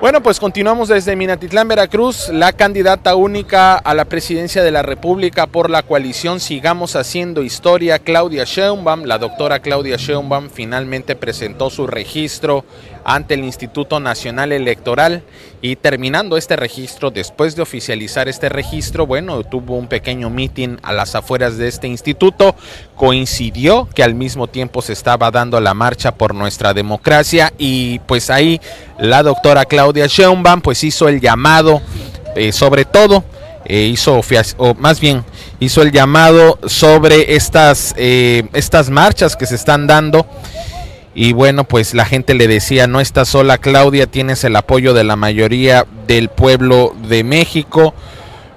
Bueno, pues continuamos desde Minatitlán, Veracruz. La candidata única a la presidencia de la República por la coalición Sigamos Haciendo Historia, Claudia Sheinbaum, la doctora Claudia Sheinbaum, finalmente presentó su registro ante el Instituto Nacional Electoral. Y terminando este registro, después de oficializar este registro, bueno, tuvo un pequeño meeting a las afueras de este instituto, coincidió que al mismo tiempo se estaba dando la marcha por nuestra democracia. Y pues ahí la doctora Claudia Sheinbaum pues hizo el llamado, eh, sobre todo, eh, hizo, o más bien, hizo el llamado sobre estas, eh, estas marchas que se están dando. Y bueno, pues la gente le decía, no estás sola Claudia, tienes el apoyo de la mayoría del pueblo de México.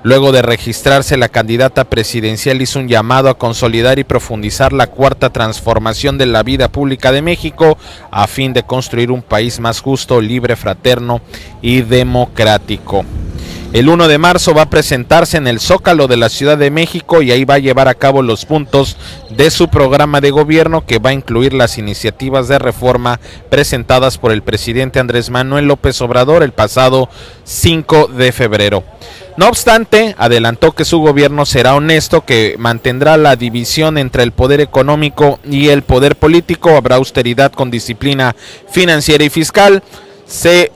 Luego de registrarse, la candidata presidencial hizo un llamado a consolidar y profundizar la cuarta transformación de la vida pública de México a fin de construir un país más justo, libre, fraterno y democrático. El 1 de marzo va a presentarse en el Zócalo de la Ciudad de México y ahí va a llevar a cabo los puntos de su programa de gobierno que va a incluir las iniciativas de reforma presentadas por el presidente Andrés Manuel López Obrador el pasado 5 de febrero. No obstante, adelantó que su gobierno será honesto, que mantendrá la división entre el poder económico y el poder político, habrá austeridad con disciplina financiera y fiscal, se,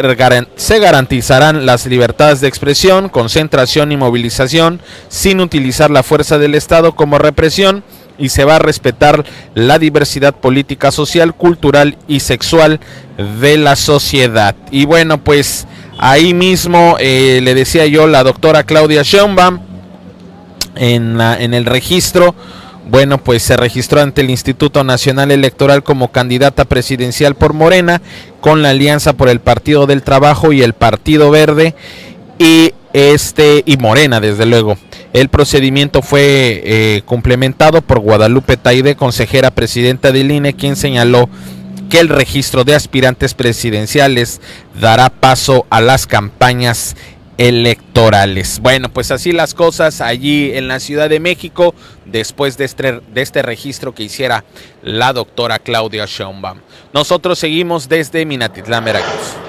garantizarán las libertades de expresión, concentración y movilización sin utilizar la fuerza del Estado como represión y se va a respetar la diversidad política, social, cultural y sexual de la sociedad. Y bueno, pues Ahí mismo eh, le decía yo la doctora Claudia Schoenbaum en, en el registro. Bueno, pues se registró ante el Instituto Nacional Electoral como candidata presidencial por Morena, con la alianza por el Partido del Trabajo y el Partido Verde y este y Morena, desde luego. El procedimiento fue eh, complementado por Guadalupe Taide, consejera presidenta del INE, quien señaló que el registro de aspirantes presidenciales dará paso a las campañas electorales. Bueno, pues así las cosas allí en la Ciudad de México después de este, este registro que hiciera la doctora Claudia Schaumbaum. Nosotros seguimos desde Minatitlán, Veracruz.